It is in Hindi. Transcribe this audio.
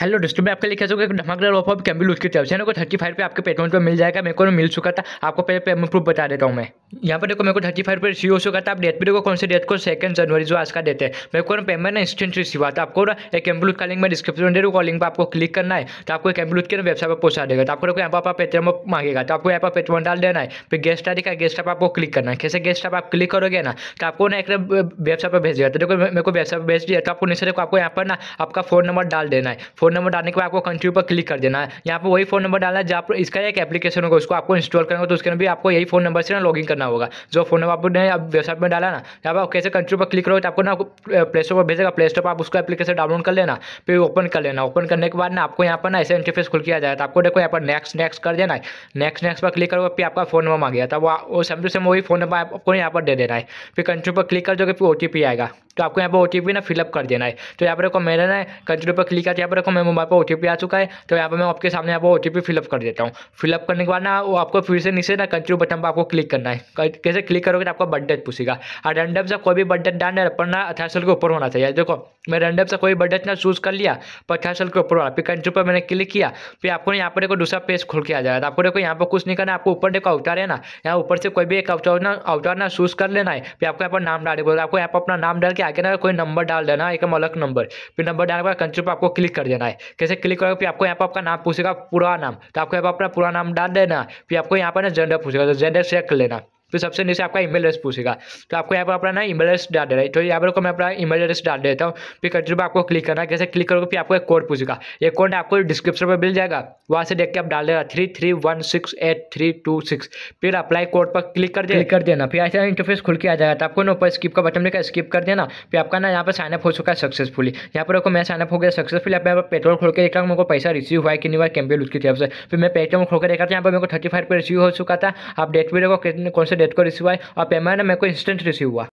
हेलो दोस्तों मैं आपके लिए कैसे एक धमाकेदार ऑफ़र कैम्बिल उसकी तरफ़ से को थर्टी फाइव पे आपके पेट्रोल पे मिल जाएगा। मेरे को मिल चुका था। आपको पहले पेमेंट प्रूफ बता देता हूँ मैं। यहाँ पर देखो, मेरे को थर्टी फाइव पे रिसीव हो चुका था। आप डेट भी देखो कौन से डेट को? सेकंड जनवरी जो आज का डेट है। मेरे को पेमेंट ना इंस्टेंट रिसीव हुआ था। आपको ना एक कैम्बलूट का लिंक मैं डिस्क्रिप्शन दे दूँ लिंक पर आपको क्लिक करना है। तो आपको कैम्बलूट के वेबसाइट पर पहुँचा देगा। तो आपको देखो, यहाँ पर पेट्रोल मांगेगा। तो आपको यहाँ पर पेट्रोल डाल देना है। फिर गेस्ट आई का गेस्ट आपको क्लिक करना है। कैसे गेस्ट आप क्लिक करोगे ना तो आपको ना एक वेबसाइट पर भेज भेजेगा तो देखो, मेरे को वेबसाइट पर भेज दिया। तो आपको नीचे देखो, आपको यहाँ पर ना आपका फ़ोन नंबर डाल देना है। फ़ोन नंबर डालने के बाद आपको कंट्री पर क्लिक कर देना है। यहाँ पर वही फ़ोन नंबर डालना है, जहाँ पर इसका एक एप्लीकेशन होगा, उसको आपको इंस्टॉल करना होगा तो उसके अंदर भी आपको यही फ़ोन नंबर से ना लॉगिन करना होगा। जो फ़ोन नंबर आपने अब वेबसाइट में डाला ना, यहाँ पर कैसे कंट्री पर क्लिक करोगे तो आपको ना प्ले स्टोर पर भेजेगा। प्ले स्टोर पर आप उसको एप्लीकेशन डाउनलोड कर लेना, फिर ओपन कर लेना। ओपन करने के बाद ना आपको यहाँ पर ना ऐसे इंटरफेस खुल किया जाएगा। तो आपको देखो यहाँ पर नेक्स्ट नेक्स्ट कर देना है। नेक्स्ट नेक्स्ट पर क्लिक करोगे, फिर आपका फ़ोन नंबर गया। था वो सेम टू सेम वही फ़ोन नंबर आपको यहाँ पर दे देना है। फिर कंट्री पर क्लिक कर दोगे, फिर ओ आएगा। तो आपको यहाँ पर ओ ना फिलअप कर देना है। तो यहाँ पर देखो मेरा ना कंट्री पर क्लिक करके यहाँ पर देखो मेरे मोबाइल पर ओटीपी आ चुका है तो यहाँ पर मैं आपके सामने यहाँ पर ओ फिलअप कर देता हूँ। फिलअप करने के बाद ना, वो आपको फिर से नीचे ना कंट्री बटन पर आपको क्लिक करना है। कैसे क्लिक करोगे तो आपका बर्थडे पूछेगा। और रैंडम से कोई भी बर्थडे डालना है पर ना अठारह साल के ऊपर होना चाहिए। देखो, मैं रैंडम से कोई बर्थडे ना चूज़ कर लिया, पर अठारह साल के ऊपर वाला फिर कंट्री पर मैंने क्लिक किया, फिर आपको यहाँ पर देखो दूसरा पेज खोल के आ जाएगा। आपको देखो यहाँ पर कुछ नहीं करना, आपको ऊपर देखो अवतार है ना, यहाँ ऊपर से कोई भी एक अवतार ना अवतार ना चूज़ कर लेना है। फिर आपको यहाँ पर नाम डाले आपको यहाँ पर अपना नाम डाल के आगे ना कोई नंबर डाल देना, एक अलग नंबर फिर नंबर डालने के बाद कंट्री पर आपको क्लिक कर देना कैसे क्लिक करोगे? फिर आपको यहाँ पर आपका नाम पूछेगा, पूरा नाम। तो आपको यहाँ पर अपना पूरा नाम डाल देना। फिर आपको यहाँ पर ना जेंडर पूछेगा। तो जेंडर सेलेक्ट कर लेना। फिर सबसे नीचे आपका ईमेल एड्रेस पूछेगा। तो आपको यहाँ पर अपना ना ईमेल एड्रेस डाल देना है। तो यहाँ पर मैं अपना ईमेल एड्रेस डाल देता हूँ। फिर कंट्री पर आपको क्लिक करना है। कैसे क्लिक करोगे, फिर आपको एक कोड पूछेगा। ये कोड आपको डिस्क्रिप्शन में मिल जाएगा। वहाँ से देख के आप डाल देगा three three one six eight three two six फिर अप्लाई कोड पर क्लिक कर क्लिक कर देना। फिर ऐसा इंटरफेस खुल के आ जाएगा। तो आपको ना ऊपर स्किप का बटन देखा स्किप कर देना? फिर आपका ना यहाँ पर साइनअप हो चुका है सक्सेसफुली यहाँ पर मैं साइनअप हो गया सक्सेसफुली यहाँ पर पेट्रोल खोल के देख रहा देखा मेरे को पैसा रिसीव हुआ है कितनी बार कैंपेल उसकी तरफ़ से। फिर मैं पेटीएम खोल कर देखा था। यहाँ पर मेरे को थर्टी फाइव पर रिसीव हो चुका था। आप डेट भी देखो कौन से डेट को रिसीव है। और पेमेंट मेरे को इंस्टेंट रिसीव हुआ।